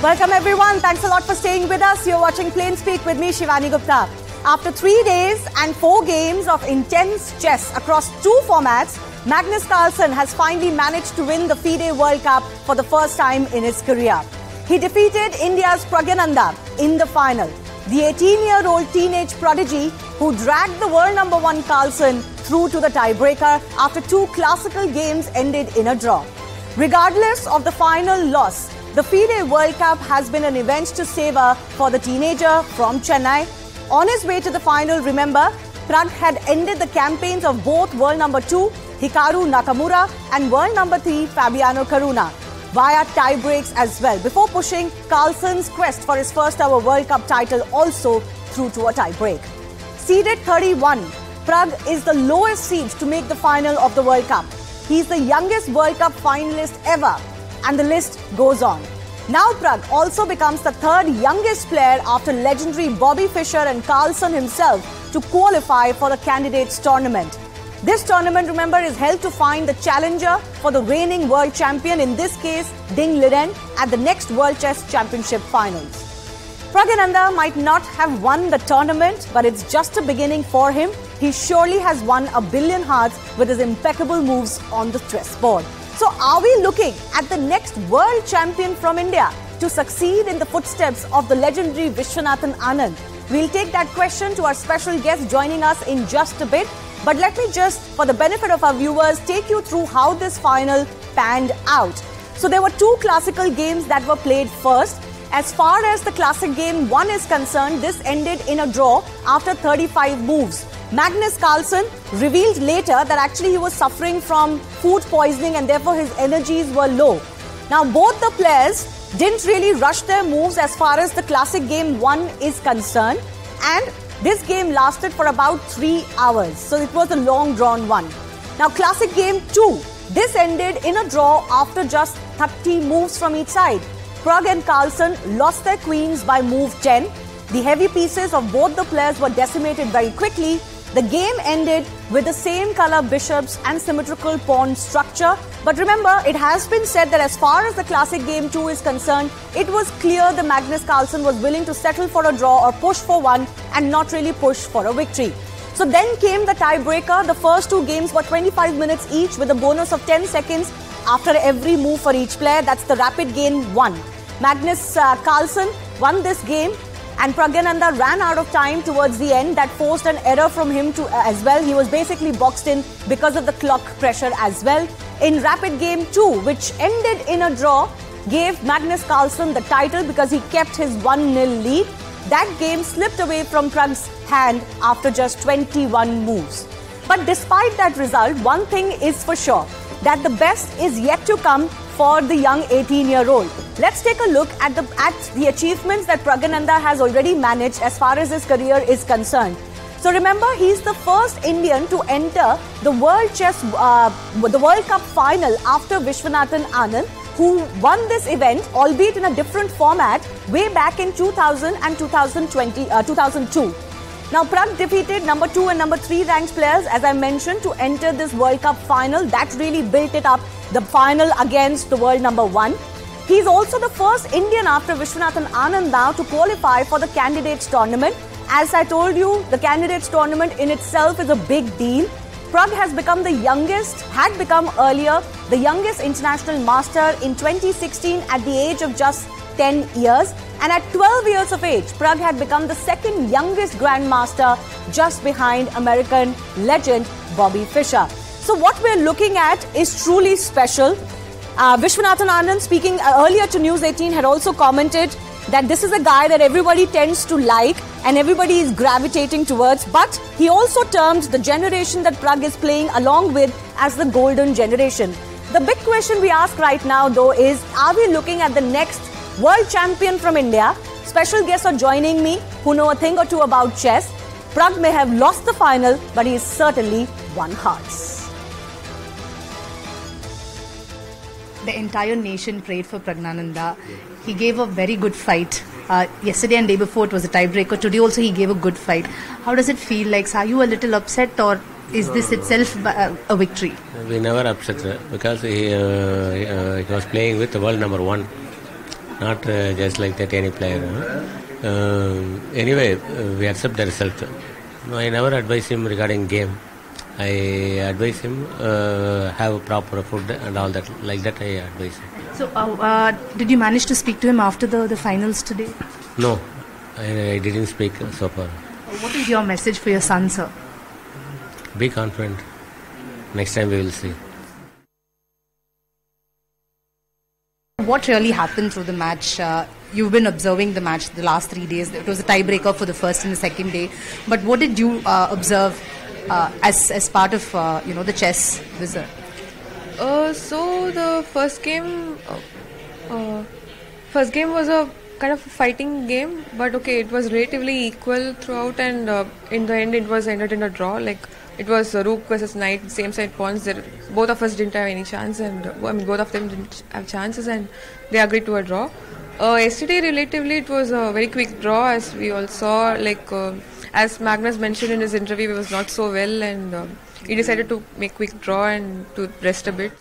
Welcome everyone. Thanks a lot for staying with us. You're watching Plain Speak with me, Shivani Gupta. After three days and four games of intense chess across two formats, Magnus Carlsen has finally managed to win the FIDE World Cup for the first time in his career. He defeated India's Praggnanandhaa in the final. The 18-year-old teenage prodigy who dragged the world number one Carlsen through to the tiebreaker after two classical games ended in a draw. Regardless of the final loss, the FIDE World Cup has been an event to savor for the teenager from Chennai. On his way to the final, remember, Prag had ended the campaigns of both world number two, Hikaru Nakamura, and world number three, Fabiano Caruana, via tie breaks as well, before pushing Carlsen's quest for his first ever World Cup title also through to a tie break. Seeded 31, Prag is the lowest seed to make the final of the World Cup. He's the youngest World Cup finalist ever and the list goes on. Now Prag also becomes the third youngest player after legendary Bobby Fischer and Carlsen himself to qualify for the candidates tournament. This tournament, remember, is held to find the challenger for the reigning world champion, in this case, Ding Liren, at the next World Chess Championship finals. Praggnanandhaa might not have won the tournament, but it's just a beginning for him. He surely has won a billion hearts with his impeccable moves on the chessboard. So, are we looking at the next world champion from India to succeed in the footsteps of the legendary Viswanathan Anand? We'll take that question to our special guest joining us in just a bit. But let me just, for the benefit of our viewers, take you through how this final panned out. So, there were two classical games that were played first. As far as the classic game 1 is concerned, this ended in a draw after 35 moves. Magnus Carlsen revealed later that actually he was suffering from food poisoning and therefore his energies were low. Now, both the players didn't really rush their moves as far as the classic game 1 is concerned, and this game lasted for about 3 hours, so it was a long drawn one. Now, classic game 2 this ended in a draw after just 30 moves from each side. Prag and Carlsen lost their queens by move 10. The heavy pieces of both the players were decimated very quickly, the game ended with the same color bishops and symmetrical pawn structure. But remember, it has been said that as far as the classic game 2 is concerned, it was clear the Magnus Carlsen was willing to settle for a draw or push for one and not really push for a victory. So then came the tiebreaker. The first two games were 25 minutes each with a bonus of 10 seconds after every move for each player. That's the rapid game 1. Magnus uh, Carlsen won this game and Praggnanandhaa ran out of time towards the end. That forced an error from him to, uh, as well. He was basically boxed in because of the clock pressure as well. In Rapid Game 2, which ended in a draw, gave Magnus Carlsen the title because he kept his 1 0 lead. That game slipped away from Prag's hand after just 21 moves. But despite that result, one thing is for sure that the best is yet to come for the young 18-year-old. Let's take a look at the at the achievements that Praggnanandhaa has already managed as far as his career is concerned. So remember, he's the first Indian to enter the World Chess, uh, the World Cup final after Viswanathan Anand, who won this event, albeit in a different format, way back in 2000 and 2020, uh, 2002. Now, Prag defeated number two and number three ranked players, as I mentioned, to enter this World Cup final. That really built it up the final against the world number one. He's also the first Indian after Viswanathan Anand now to qualify for the candidates tournament. As I told you, the candidates tournament in itself is a big deal. Prag has become the youngest, had become earlier, the youngest international master in 2016 at the age of just 10 years. And at 12 years of age, Prag had become the second youngest grandmaster just behind American legend Bobby Fischer. So, what we're looking at is truly special. Uh, Viswanathan Anand, speaking uh, earlier to News 18, had also commented that this is a guy that everybody tends to like and everybody is gravitating towards. But he also termed the generation that Prag is playing along with as the golden generation. The big question we ask right now, though, is are we looking at the next world champion from India? Special guests are joining me who know a thing or two about chess. Prag may have lost the final, but he is certainly won hearts. The entire nation prayed for Praggnanandhaa. He gave a very good fight. Uh, yesterday and day before it was a tiebreaker. Today also he gave a good fight. How does it feel like? Are you a little upset or is this itself a victory? We never upset because he, uh, uh, he was playing with the world number one. not uh, just like that any player. huh? Um, anyway, uh, we accept the result. I never advise him regarding game. I advise him uh, have a proper food and all that. Like that, I advise him. So, uh, uh, did you manage to speak to him after the, the finals today? No, I, I didn't speak so far. What is your message for your son, sir? Be confident. Next time we will see. What really happened through the match? Uh, you've been observing the match the last three days. It was a tiebreaker for the first and the second day. But what did you uh, observe uh, as as part of uh, you know the chess visit? Uh, so the first game, uh, uh, first game was a kind of a fighting game, but okay, it was relatively equal throughout, and uh, in the end, it was ended in a draw. Like it was Rook versus Knight, same side pawns. That both of us didn't have any chance, and I mean both of them didn't have chances, and they agreed to a draw. Yesterday, relatively, it was a very quick draw, as we all saw. Like as Magnus mentioned in his interview, he was not so well, and uh, he decided to make quick draw and to rest a bit.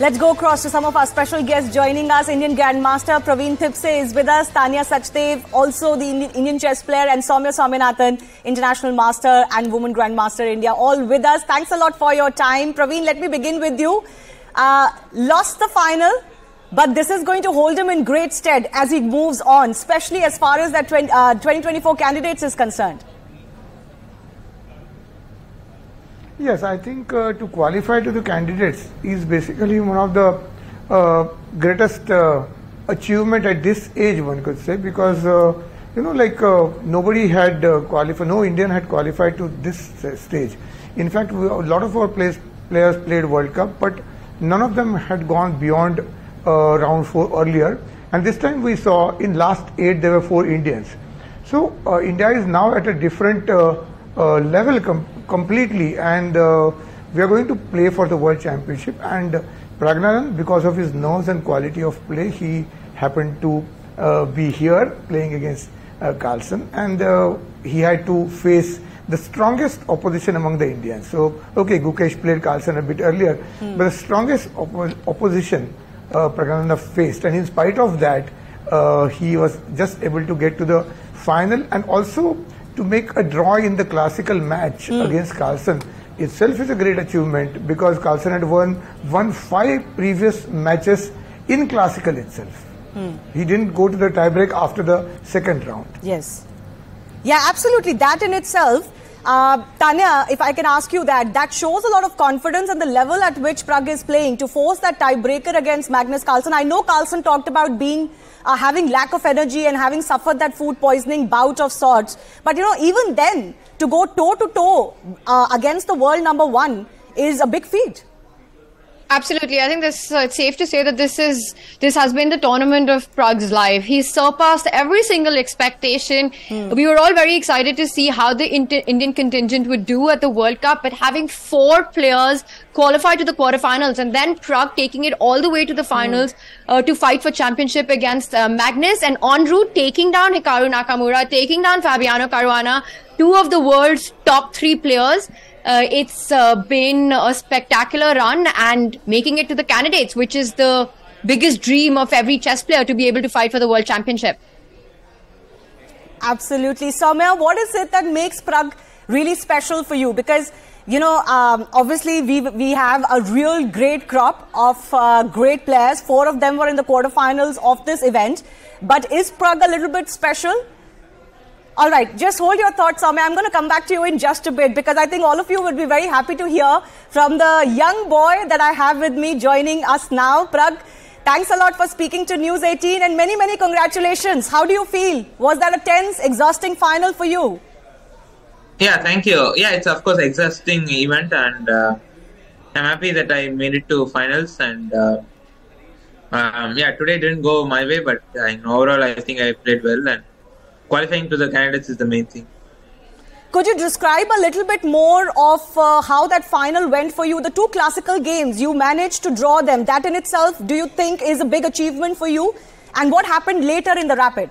Let's go across to some of our special guests joining us. Indian Grandmaster Praveen Thipse is with us. Tanya Sachdev, also the Indian, Indian chess player, and Soumya Swaminathan, International Master and Woman Grandmaster India, all with us. Thanks a lot for your time. Praveen, let me begin with you. Uh, lost the final, but this is going to hold him in great stead as he moves on, especially as far as that 20, uh, 2024 candidates is concerned. Yes, I think uh, to qualify to the candidates is basically one of the uh, greatest uh, achievement at this age, one could say, because uh, you know, like uh, nobody had uh, qualified, no Indian had qualified to this uh, stage. In fact, we, a lot of our players played World Cup, but none of them had gone beyond uh, round four earlier. And this time we saw in last eight there were four Indians. So uh, India is now at a different uh, uh, level com- completely, and uh, we are going to play for the World Championship. And Pragnanan, because of his nerves and quality of play, he happened to uh, be here playing against Carlsen, and he had to face the strongest opposition among the Indians. So, okay, Gukesh played Carlsen a bit earlier, but the strongest oppo- opposition uh, faced, and in spite of that, uh, he was just able to get to the final and also to make a draw in the classical match against Carlsen itself is a great achievement because Carlsen had won won five previous matches in classical itself. He didn't go to the tiebreak after the second round. Yes. Yeah, absolutely. That in itself, uh, Tanya, if I can ask you that, that shows a lot of confidence and the level at which Prag is playing to force that tiebreaker against Magnus Carlsen. I know Carlsen talked about being uh, having lack of energy and having suffered that food poisoning bout of sorts. But you know, even then, to go toe to toe uh, against the world number one is a big feat. Absolutely, I think this. Uh, it's safe to say that this is this has been the tournament of Prag's life. He surpassed every single expectation. We were all very excited to see how the inter- Indian contingent would do at the World Cup, but having four players qualify to the quarterfinals and then Prag taking it all the way to the finals uh, to fight for championship against uh, Magnus and en route taking down Hikaru Nakamura, taking down Fabiano Caruana, two of the world's top three players. Uh, it's uh, been a spectacular run and making it to the candidates, which is the biggest dream of every chess player to be able to fight for the world championship. Absolutely. Soumya, what is it that makes Prag really special for you? Because, you know, um, obviously we, we have a real great crop of uh, great players. Four of them were in the quarterfinals of this event. But is Prag a little bit special? All right, just hold your thoughts, Soumya. I'm going to come back to you in just a bit because I think all of you would be very happy to hear from the young boy that I have with me joining us now. Prag, thanks a lot for speaking to News 18 and many, many congratulations. How do you feel? Was that a tense, exhausting final for you? Yeah, thank you. Yeah, it's of course exhausting event, and uh, I'm happy that I made it to finals. And uh, um, yeah, today didn't go my way, but uh, overall, I think I played well, and qualifying to the candidates is the main thing. Could you describe a little bit more of uh, how that final went for you? The two classical games, you managed to draw them. That in itself, do you think is a big achievement for you? And what happened later in the rapid?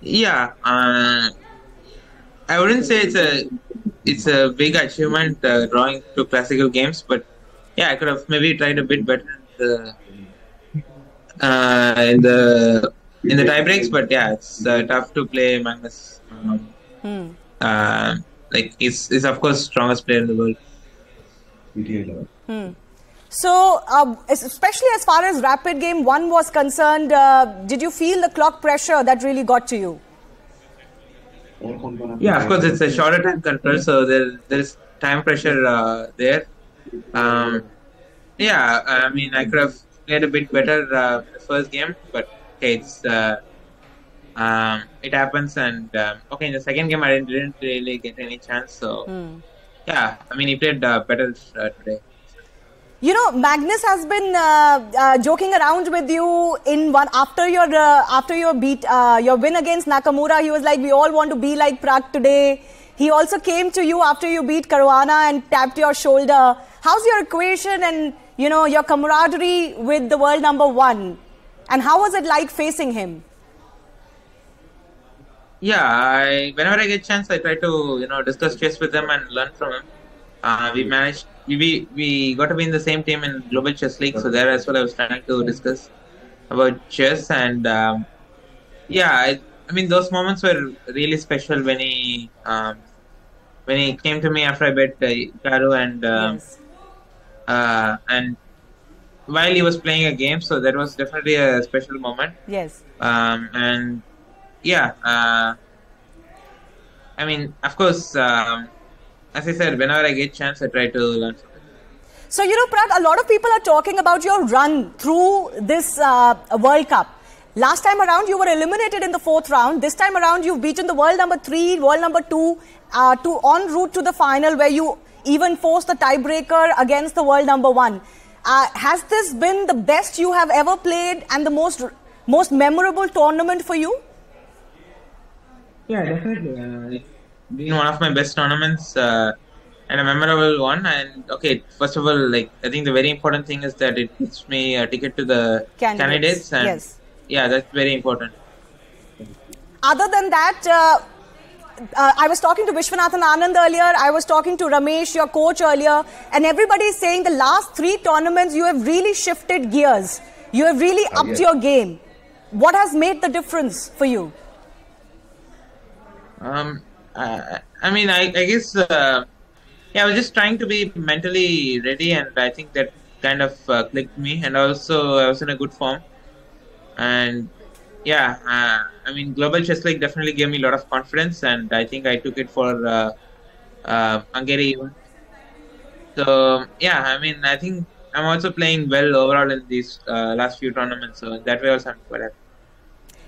Yeah, uh, I wouldn't say it's a it's a big achievement uh, drawing to classical games, but yeah, I could have maybe tried a bit better in the uh, in the in the tie breaks. But yeah, it's uh, tough to play Magnus. Um, uh, like he's, he's of course strongest player in the world. So, uh, especially as far as rapid game one was concerned, uh, did you feel the clock pressure that really got to you? Yeah, of course, it's a shorter time control, so there there's time pressure uh, there. Um, yeah, I mean, I could have played a bit better uh, the first game, but okay, it's uh, um, it happens. And um, okay, in the second game, I didn't, didn't really get any chance. So yeah, I mean, he played uh, better uh, today. You know, Magnus has been uh, uh, joking around with you in one after your uh, after your beat uh, your win against Nakamura. He was like, "We all want to be like Prag today." He also came to you after you beat Caruana and tapped your shoulder. How's your equation and you know your camaraderie with the world number one? And how was it like facing him? Yeah, I whenever I get chance, I try to you know discuss chess with him and learn from him. Uh, we managed we we got to be in the same team in Global Chess League, so there as well I was trying to discuss about chess and um, yeah, I, I mean those moments were really special when he um, when he came to me after I bet uh, Karu and um, Yes. uh, and while he was playing a game, so that was definitely a special moment Yes. um, and yeah, uh, I mean, of course, um, as I said, whenever I get chance, I try to learn something. So, you know, Prag, a lot of people are talking about your run through this uh, World Cup. Last time around, you were eliminated in the fourth round. This time around, you've beaten the world number three, world number two, uh, to en route to the final, where you even forced the tiebreaker against the world number one. Uh, has this been the best you have ever played and the most most memorable tournament for you? Yeah, definitely. Uh, it's been one of my best tournaments uh, and a memorable one. And okay, first of all, like I think the very important thing is that it gives me a ticket to the Candidates, candidates, and yes. yeah, that's very important. Other than that, uh, uh, I was talking to Viswanathan Anand earlier. I was talking to Ramesh, your coach, earlier, and everybody is saying the last three tournaments you have really shifted gears. You have really upped your game. What has made the difference for you? Um, uh, I mean, I, I guess, uh, yeah, I was just trying to be mentally ready, and I think that kind of uh, clicked me. And also, I was in a good form, and yeah, uh, I mean, Global Chess League definitely gave me a lot of confidence, and I think I took it for uh, uh, Hungary even. So yeah, I mean, I think I'm also playing well overall in these uh, last few tournaments. So that way, also I'm quite happy.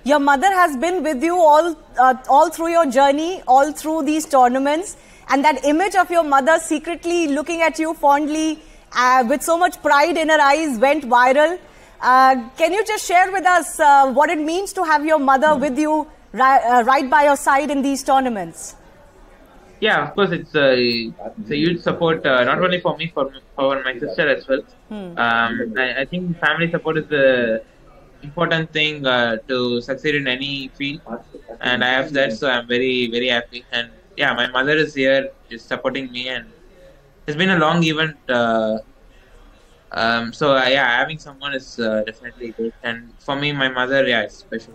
Your mother has been with you all, uh, all through your journey, all through these tournaments, and that image of your mother secretly looking at you fondly, uh, with so much pride in her eyes, went viral. Uh, can you just share with us uh, what it means to have your mother with you ri- uh, right by your side in these tournaments? Yeah, of course, it's a, it's a huge support, uh, not only for me, for, for my sister as well. Um, I, I think family support is the important thing uh, to succeed in any field, and I have that, so I'm very, very happy. And yeah, my mother is here, is supporting me, and it's been a long event. Uh, um, so uh, yeah, having someone is uh, definitely good, and for me, my mother, yeah, it's special.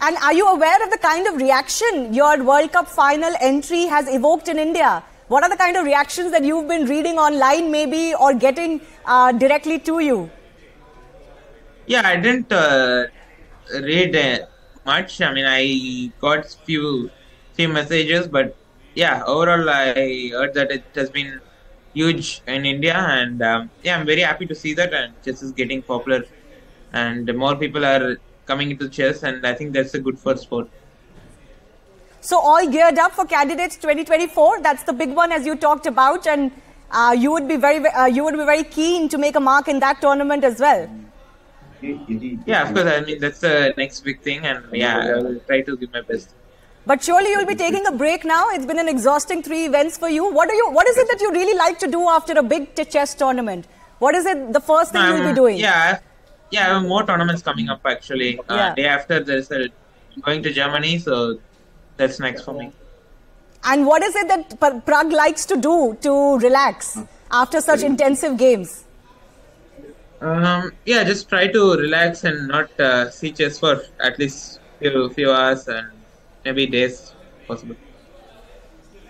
And are you aware of the kind of reaction your World Cup final entry has evoked in India? What are the kind of reactions that you've been reading online, maybe, or getting uh, directly to you? Yeah, I didn't uh, read uh, much. I mean, I got few few messages, but yeah, overall, I heard that it has been huge in India, and um, yeah, I'm very happy to see that, and chess is getting popular, and more people are coming into chess, and I think that's a good for sport. So all geared up for candidates 2024. That's the big one, as you talked about, and uh, you would be very, uh, you would be very keen to make a mark in that tournament as well. Yeah, of course. I mean, that's the next big thing, and yeah, I will try to give my best. But surely you'll be taking a break now. It's been an exhausting three events for you. What do you? What is it that you really like to do after a big t- chess tournament? What is it? The first thing you'll be Um, doing? Yeah, yeah, I have more tournaments coming up actually. Uh, Yeah. Day after there's a going to Germany, so that's next for me. And what is it that P- Prag likes to do to relax after such intensive games? Um, yeah, just try to relax and not uh, see chess for at least few few hours and maybe days possible.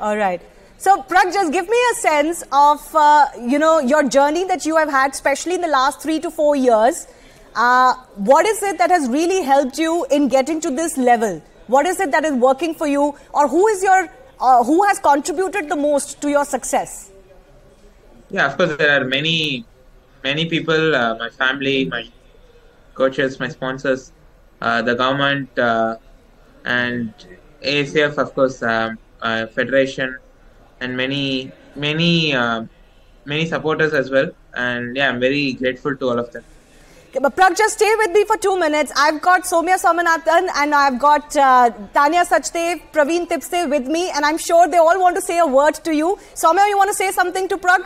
All right. So, Prag, just give me a sense of uh, you know your journey that you have had, especially in the last three to four years. Uh, what is it that has really helped you in getting to this level? What is it that is working for you, or who is your uh, who has contributed the most to your success? Yeah, of course there are many many people, uh, my family, my coaches, my sponsors, uh, the government, uh, and AICF, of course, um, uh, federation, and many many uh, many supporters as well. And yeah, I'm very grateful to all of them. Okay, But Prag, just stay with me for two minutes. I've got Soumya Swaminathan and I've got uh, Tanya Sachdev, Praveen Thipse with me, and I'm sure they all want to say a word to you. Soumya, you want to say something to Prag?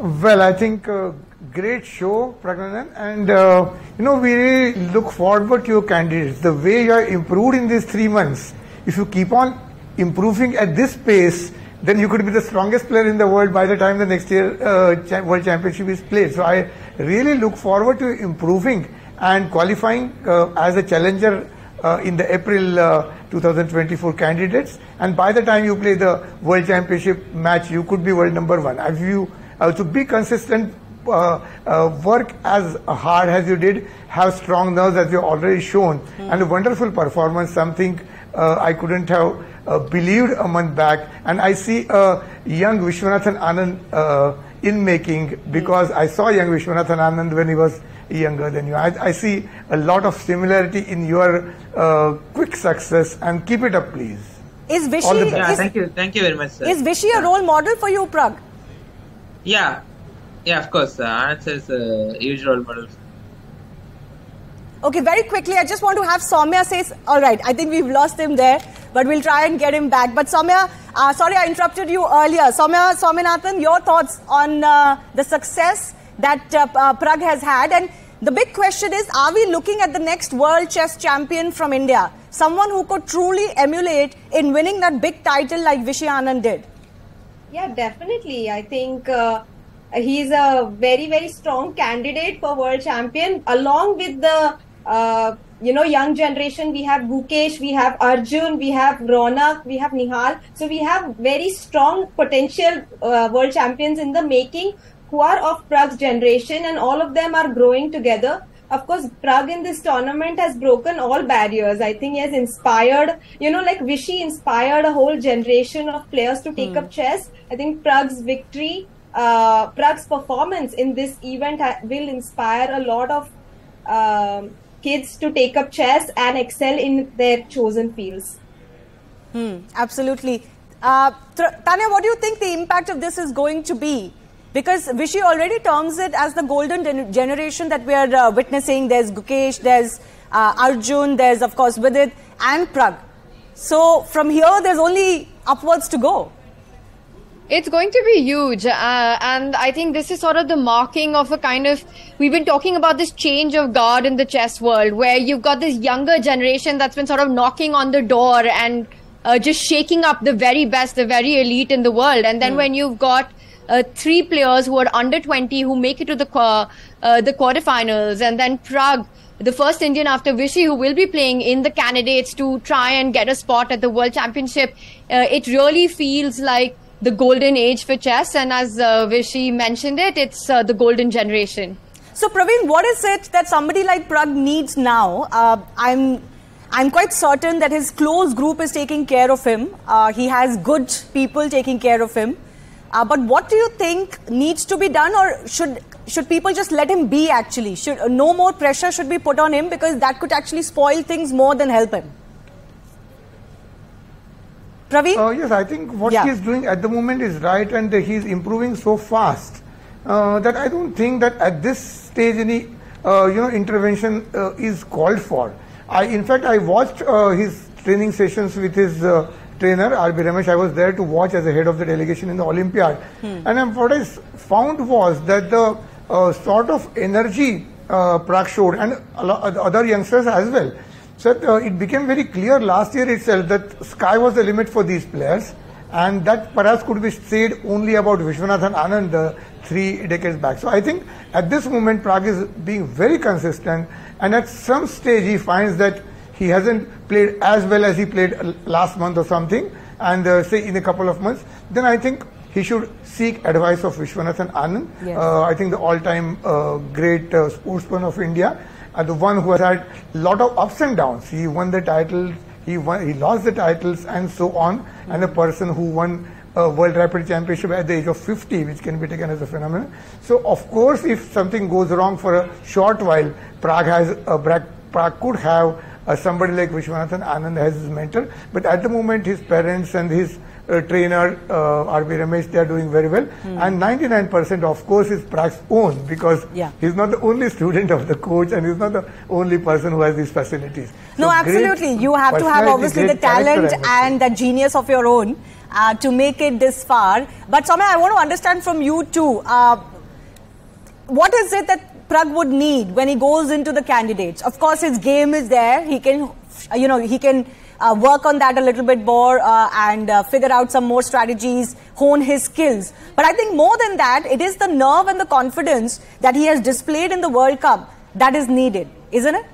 Well, I think uh, great show, Pragnanan, and uh, you know we really look forward to your candidates. The way you are improved in these three months, if you keep on improving at this pace, then you could be the strongest player in the world by the time the next year uh, cha- World Championship is played. So I really look forward to improving and qualifying uh, as a challenger uh, in the April uh, 2024 candidates. And by the time you play the World Championship match, you could be world number one. If you uh, to be consistent, uh, uh, work as hard as you did, have strong nerves as you already shown, and a wonderful performance, something uh, I couldn't have uh, believed a month back. And I see a young Viswanathan Anand uh, in making because I saw young Viswanathan Anand when he was younger than you. I, I see a lot of similarity in your uh, quick success and keep it up, please. Is All the Vishy. Yeah, is, thank you, thank you very much. Sir. is Vishy a role model for you, Prag? Yeah, yeah, of course. Uh, Anand sir is a huge role model. Okay, very quickly, I just want to have Soumya say, all right, I think we've lost him there, but we'll try and get him back. But Soumya, uh, sorry I interrupted you earlier. Soumya Swaminathan, your thoughts on uh, the success that uh, uh, Prag has had. And the big question is, are we looking at the next world chess champion from India? Someone who could truly emulate in winning that big title like Vishy Anand did? Yeah, definitely. I think uh, he's a very, very strong candidate for world champion. Along with the, uh, you know, young generation, we have Gukesh, we have Arjun, we have Ronak, we have Nihal. So we have very strong potential uh, world champions in the making who are of Prag's generation, and all of them are growing together. Of course, Prag in this tournament has broken all barriers. I think he has inspired, you know, like Vishy inspired a whole generation of players to take up chess. I think Prag's victory, uh, Prag's performance in this event will inspire a lot of um, kids to take up chess and excel in their chosen fields. Hmm, absolutely. Uh, Tanya, what do you think the impact of this is going to be? Because Vishy already terms it as the golden generation that we are uh, witnessing. There's Gukesh, there's uh, Arjun, there's of course Vidit and Prag. So from here, there's only upwards to go. It's going to be huge. Uh, and I think this is sort of the marking of a kind of. We've been talking about this change of guard in the chess world, where you've got this younger generation that's been sort of knocking on the door and uh, just shaking up the very best, the very elite in the world. And then when you've got uh, three players who are under 20 who make it to the qua- uh, the quarterfinals, and then Prag, the first Indian after Vishy who will be playing in the candidates to try and get a spot at the World Championship. Uh, it really feels like the golden age for chess, and as uh, Vishy mentioned it, it's uh, the golden generation. So Praveen, what is it that somebody like Prag needs now? Uh, I'm I'm quite certain that his close group is taking care of him. Uh, he has good people taking care of him. Uh, but what do you think needs to be done, or should should people just let him be? Actually, should no more pressure should be put on him because that could actually spoil things more than help him. Praveen, Uh, yes, I think what Yeah. he is doing at the moment is right, and he is improving so fast uh, that I don't think that at this stage any uh, you know intervention uh, is called for. I, in fact, I watched uh, his training sessions with his uh, trainer RB Ramesh. I was there to watch as a head of the delegation in the Olympiad, and um, I found was that the uh, sort of energy uh, Prag showed, and a lot, other youngsters as well. So uh, it became very clear last year itself that sky was the limit for these players, and that perhaps could be said only about Viswanathan Anand uh, three decades back. So I think at this moment Pragg is being very consistent, and at some stage he finds that he hasn't played as well as he played last month or something, and uh, say in a couple of months, then I think he should seek advice of Viswanathan Anand. Yes. Uh, I think the all-time uh, great uh, sportsman of India, the one who has had a lot of ups and downs. He won the titles, he won, he lost the titles, and so on. And a person who won a World Rapid Championship at the age of 50, which can be taken as a phenomenon. So, of course, if something goes wrong for a short while, Pragg has a Pragg, Pragg could have uh, somebody like Viswanathan Anand as his mentor. But at the moment, his parents and his uh, trainer uh, RB Ramesh, they are doing very well. And 99% of course is Pragg's own because Yeah. he's not the only student of the coach and he's not the only person who has these facilities. No, So absolutely. You have to have obviously the talent I must say. and the genius of your own uh, to make it this far. But Soumya, I want to understand from you too. Uh, what is it that Prag would need when he goes into the candidates? Of course, his game is there. He can, you know, he can uh, work on that a little bit more uh, and uh, figure out some more strategies, hone his skills. But I think more than that, it is the nerve and the confidence that he has displayed in the World Cup that is needed, isn't it?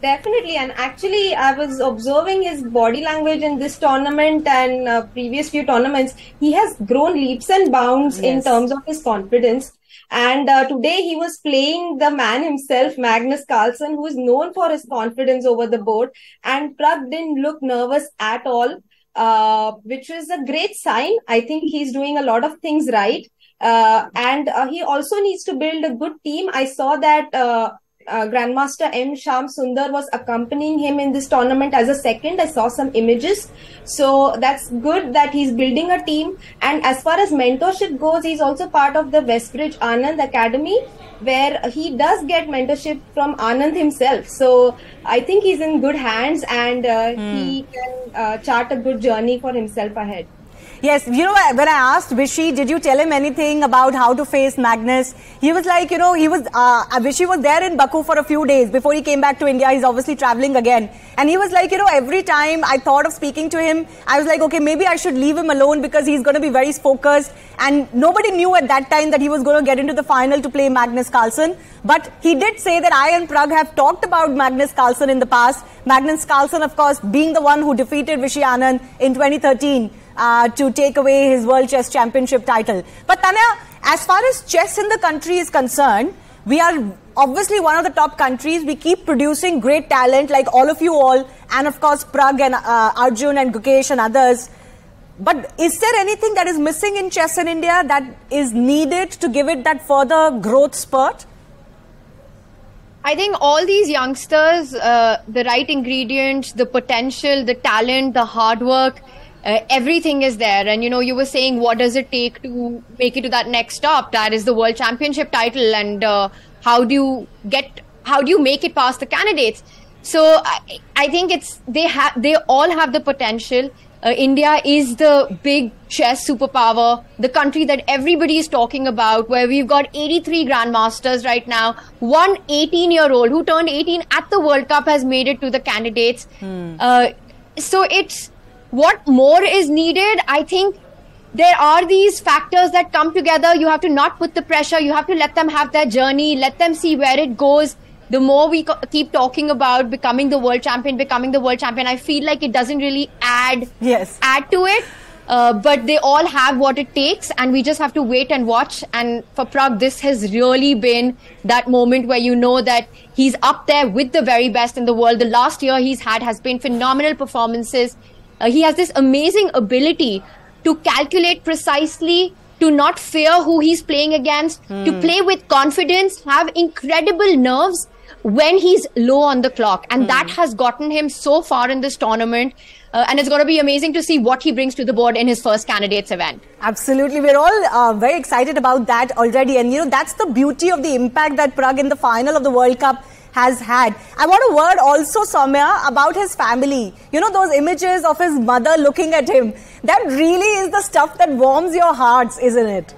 Definitely, and actually, I was observing his body language in this tournament and uh, previous few tournaments. He has grown leaps and bounds in terms of his confidence. And uh, today he was playing the man himself, Magnus Carlsen, who is known for his confidence over the board. And Pragg didn't look nervous at all, uh, which is a great sign. I think he's doing a lot of things right. Uh, and uh, he also needs to build a good team. I saw that uh, Grandmaster M. Shyam Sundar was accompanying him in this tournament as a second. I saw some images. So that's good that he's building a team. And as far as mentorship goes, he's also part of the Westbridge Anand Academy, where he does get mentorship from Anand himself. So I think he's in good hands and uh, he can uh, chart a good journey for himself ahead. Yes, you know, when I asked Vishy, did you tell him anything about how to face Magnus? He was like, you know, he was, uh, Vishy was there in Baku for a few days before he came back to India. He's obviously traveling again. And he was like, you know, every time I thought of speaking to him, I was like, okay, maybe I should leave him alone because he's going to be very focused. And nobody knew at that time that he was going to get into the final to play Magnus Carlsen. But he did say that I and Pragg have talked about Magnus Carlsen in the past. Magnus Carlsen, of course, being the one who defeated Vishy Anand in 2013 uh, to take away his World Chess Championship title. But Tanya, as far as chess in the country is concerned, we are obviously one of the top countries. We keep producing great talent like all of you all, and of course Pragg and uh, Arjun and Gukesh and others. But is there anything that is missing in chess in India that is needed to give it that further growth spurt? I think all these youngsters, uh, the right ingredients, the potential, the talent, the hard work, uh, everything is there. And you know, you were saying, what does it take to make it to that next stop? That is the world championship title. And uh, how do you get? How do you make it past the candidates? So I, I think it's they have they all have the potential. Uh, India is the big chess superpower, the country that everybody is talking about, where we've got 83 grandmasters right now. One 18 year old who turned 18 at the World Cup has made it to the candidates. Uh, so it's what more is needed. I think there are these factors that come together. You have to not put the pressure. You have to let them have their journey, let them see where it goes. The more we co- keep talking about becoming the world champion, becoming the world champion, I feel like it doesn't really add Yes. add to it. Uh, but they all have what it takes, and we just have to wait and watch. And for Prag, this has really been that moment where you know that he's up there with the very best in the world. The last year he's had has been phenomenal performances. Uh, he has this amazing ability to calculate precisely, to not fear who he's playing against, to play with confidence, have incredible nerves when he's low on the clock. And that has gotten him so far in this tournament. Uh, and it's going to be amazing to see what he brings to the board in his first candidates event. Absolutely. We're all uh, very excited about that already. And, you know, that's the beauty of the impact that Pragg in the final of the World Cup has had. I want a word also, Soumya, about his family. You know, those images of his mother looking at him. That really is the stuff that warms your hearts, isn't it?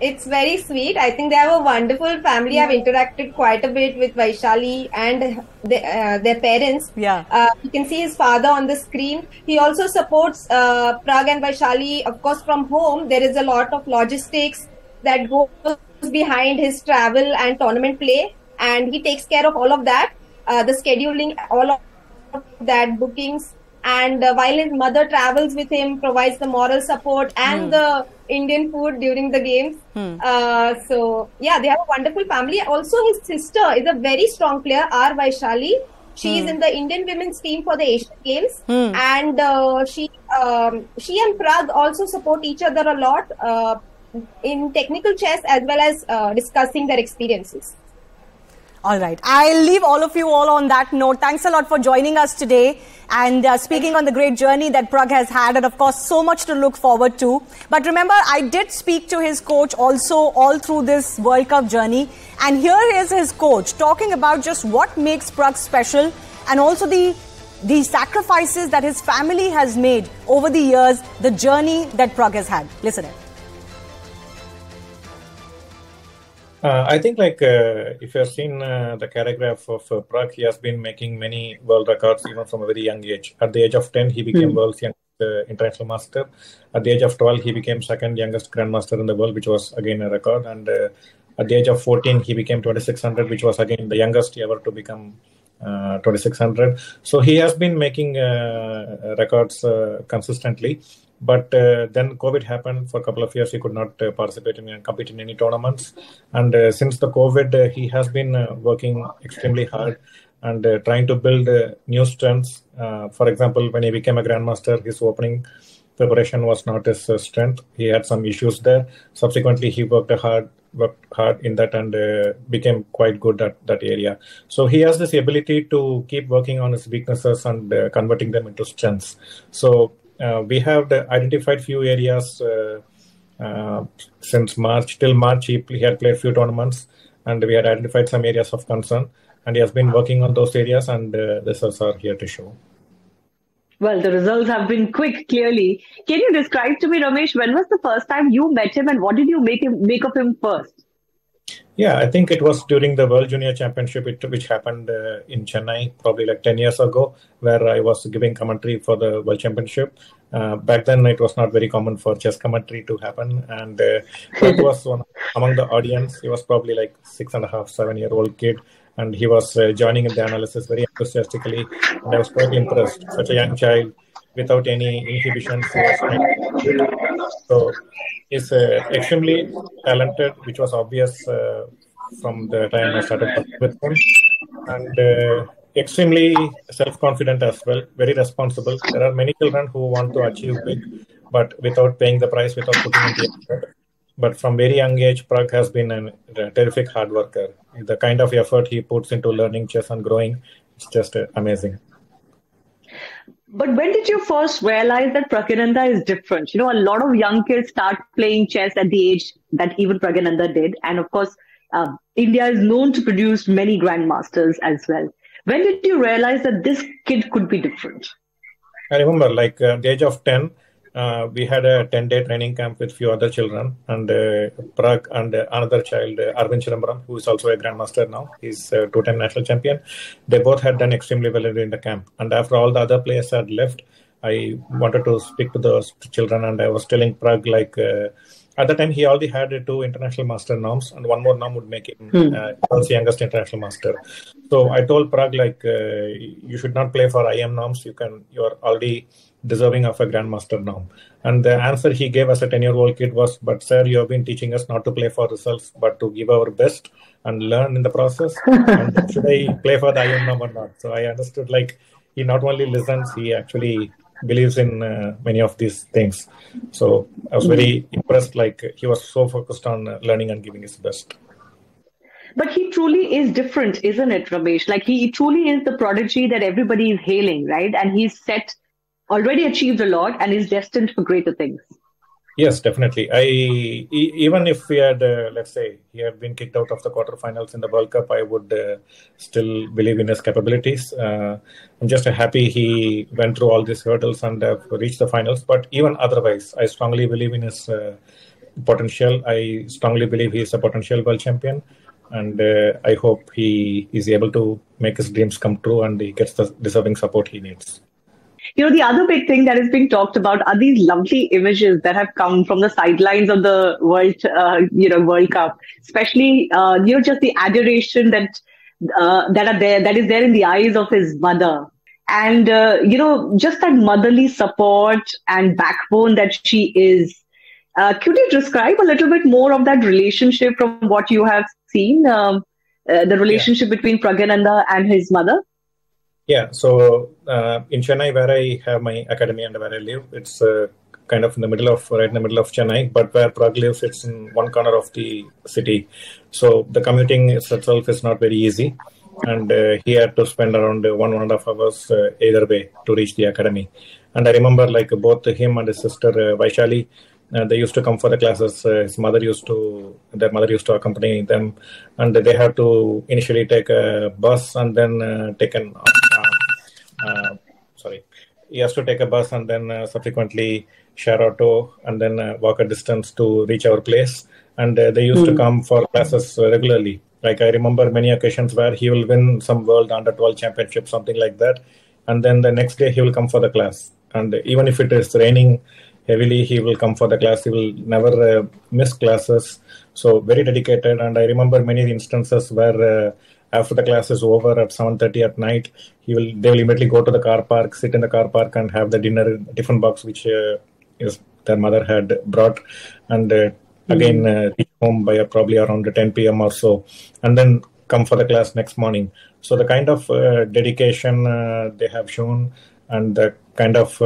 it's very sweet. I think they have a wonderful family. I've interacted quite a bit with Vaishali and the, uh, their parents. Yeah. Uh, you can see his father on the screen. He also supports uh, Prag and Vaishali, of course, from home. There is a lot of logistics that goes behind his travel and tournament play, and he takes care of all of that. Uh, the scheduling, all of that, bookings, and uh, while his mother travels with him, provides the moral support and the Indian food during the games. Uh, so yeah, they have a wonderful family. Also, his sister is a very strong player, R. Vaishali. She is in the Indian women's team for the Asian Games, and uh, she um, she and Prag also support each other a lot uh, in technical chess as well as uh, discussing their experiences. All right. I'll leave all of you all on that note. Thanks a lot for joining us today and uh, speaking on the great journey that Prag has had, and of course, so much to look forward to. But remember, I did speak to his coach also all through this World Cup journey, and here is his coach talking about just what makes Prag special and also the the sacrifices that his family has made over the years, the journey that Prag has had. Listen in. Uh, I think, like, uh, if you have seen uh, the choreograph of uh, Prag, he has been making many world records even from a very young age. At the age of 10, he became world's youngest uh, international master. At the age of 12, he became second youngest grandmaster in the world, which was again a record. And uh, at the age of 14, he became 2600, which was again the youngest ever to become uh, 2600. So he has been making uh, records uh, consistently. But uh, then COVID happened for a couple of years. He could not uh, participate in and compete in any tournaments. And uh, since the COVID, uh, he has been uh, working extremely hard and uh, trying to build uh, new strengths. Uh, for example, when he became a grandmaster, his opening preparation was not his uh, strength. He had some issues there. Subsequently, he worked hard worked hard in that and uh, became quite good at that area. So he has this ability to keep working on his weaknesses and uh, converting them into strengths. So uh, we have identified few areas uh, uh, since March till March. He, he had played few tournaments, and we had identified some areas of concern. And he has been working on those areas, and uh, the results are here to show. Well, the results have been quick, clearly. Can you describe to me, Ramesh, when was the first time you met him and what did you make him make of him first? Yeah, I think it was during the World Junior Championship, it, which happened uh, in Chennai probably like 10 years ago, where I was giving commentary for the World Championship. Uh, back then, it was not very common for chess commentary to happen. And uh, Kirk was one among the audience. He was probably like six and a half, seven year old kid. And he was uh, joining in the analysis very enthusiastically. And I was quite impressed. Such a young child without any inhibitions. He was so is uh, extremely talented, which was obvious uh, from the time I started with him, and uh, extremely self-confident as well. Very responsible. There are many children who want to achieve big, but without paying the price, without putting in the effort. But from very young age, Prag has been an, a terrific hard worker. The kind of effort he puts into learning chess and growing, it's just uh, amazing. But when did you first realize that Praggnanandhaa is different? You know, a lot of young kids start playing chess at the age that even Praggnanandhaa did. And of course, uh, India is known to produce many grandmasters as well. When did you realize that this kid could be different? I remember, like uh, the age of 10, uh, we had a 10 day training camp with few other children and uh, Prag and uh, another child, uh, Arvind Chidambaram, who is also a grandmaster now. He's a two time national champion. They both had done extremely well in the camp. And after all the other players had left, I wanted to speak to those children and I was telling Prag, like, uh, at the time he already had uh, two international master norms and one more norm would make him uh, world's youngest international master. So I told Prag, like, uh, you should not play for IM norms. You can, you are already deserving of a grandmaster norm. And the answer he gave as a 10 year old kid was, But sir, you have been teaching us not to play for results, but to give our best and learn in the process. and should I play for the IM norm or not? So I understood like he not only listens, he actually believes in uh, many of these things. So I was very impressed, like he was so focused on learning and giving his best. But he truly is different, isn't it, Ramesh? Like he truly is the prodigy that everybody is hailing, right? And he's set, already achieved a lot and is destined for greater things. Yes, definitely. I e- even if we had, uh, let's say, he had been kicked out of the quarterfinals in the World Cup, I would uh, still believe in his capabilities. Uh, I'm just happy he went through all these hurdles and reached the finals. But even otherwise, I strongly believe in his uh, potential. I strongly believe he is a potential world champion, and uh, I hope he is able to make his dreams come true and he gets the deserving support he needs. You know, the other big thing that is being talked about are these lovely images that have come from the sidelines of the World, uh, you know, World Cup, especially, uh, you know, just the adoration that uh, that are there, that is there in the eyes of his mother. And, uh, you know, just that motherly support and backbone that she is. Uh, could you describe a little bit more of that relationship from what you have seen, um, uh, the relationship yeah. between Praggnanandhaa and his mother? Yeah, so uh, in Chennai, where I have my academy and where I live, it's uh, kind of in the middle of, right in the middle of Chennai, but where Prag lives, it's in one corner of the city. So the commuting itself is not very easy. And uh, he had to spend around one, one and a half hours uh, either way to reach the academy. And I remember like both him and his sister uh, Vaishali, uh, they used to come for the classes. Uh, his mother used to, their mother used to accompany them, and they had to initially take a bus and then uh, take an sorry, he has to take a bus and then uh, subsequently share auto and then uh, walk a distance to reach our place. And they used mm. to hmm. come for classes regularly. Like I remember many occasions where he will win some world under 12 championship, something like that. And then the next day he will come for the class. And even if it is raining heavily, he will come for the class. He will never uh, miss classes. So very dedicated. And I remember many instances where uh, after the class is over at 7.30 at night he will they will immediately go to the car park sit in the car park and have the dinner in different box which uh, is their mother had brought and uh, again mm-hmm. uh, reach home by uh, probably around 10 p.m or so and then come for the class next morning so the kind of uh, dedication uh, they have shown and the kind of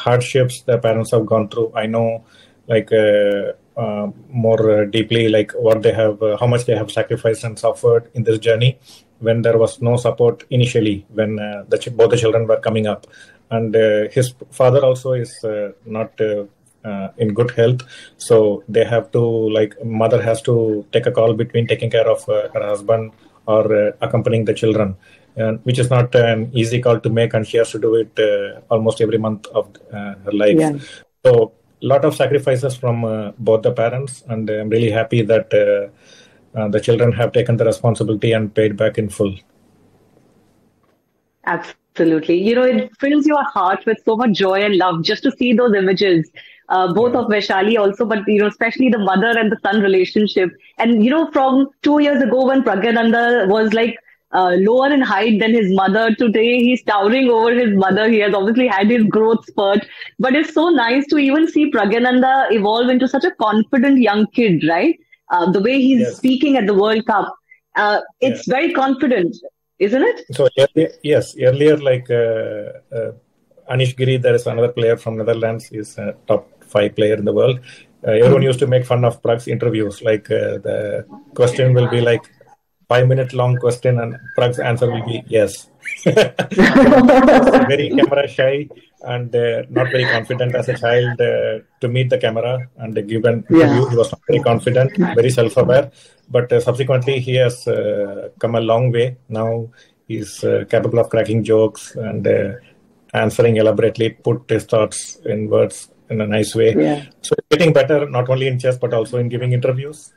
hardships the parents have gone through i know like uh, more deeply like what they have uh, how much they have sacrificed and suffered in this journey when there was no support initially when uh, the ch- both the children were coming up. And uh, his father also is uh, not uh, in good health. So they have to like mother has to take a call between taking care of her husband or accompanying the children. And, which is not an easy call to make and she has to do it almost every month of her life. Yeah. so lot of sacrifices from uh, both the parents, and I'm really happy that uh, uh, the children have taken the responsibility and paid back in full. Absolutely. You know, it fills your heart with so much joy and love just to see those images. Uh, both yeah. of Vaishali also, but you know, especially the mother and the son relationship. And you know, from two years ago when Praggnanandhaa was like uh, lower in height than his mother. Today, he's towering over his mother. He has obviously had his growth spurt, but it's so nice to even see Praggnanandhaa evolve into such a confident young kid, right? Uh, the way he's yes. speaking at the World Cup, uh, it's yeah. very confident, isn't it? So yes, earlier like uh, uh, Anish Giri, there is another player from Netherlands. He's a top five player in the world. Uh, everyone used to make fun of Prag's interviews. Like the question will be like, five minute long question and Prag's answer will be yes. very camera shy and uh, not very confident as a child uh, to meet the camera and give an yeah. interview. He was not very confident, very self-aware. But uh, subsequently, he has uh, come a long way. Now he's uh, capable of cracking jokes and uh, answering elaborately, put his thoughts in words in a nice way. Yeah. So getting better not only in chess but also in giving interviews